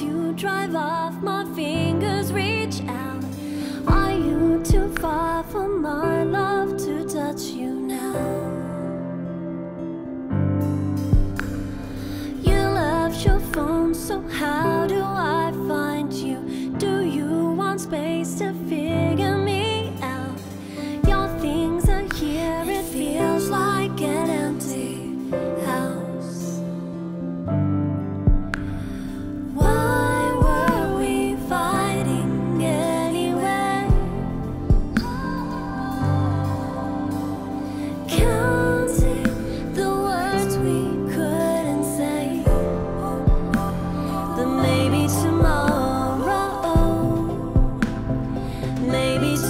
to drive off my fingers reach out Are you too far for my love to touch you? baby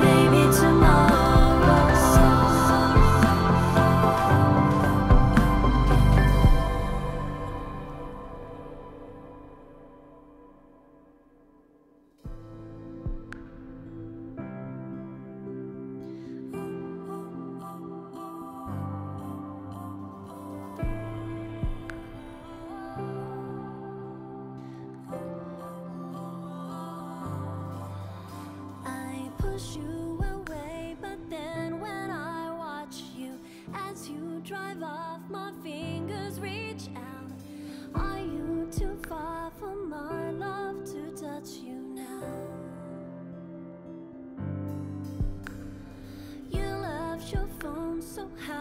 Maybe tomorrow. Push you away, but then when I watch you as you drive off, my fingers reach out. Are you too far for my love to touch you now? You left your phone, so how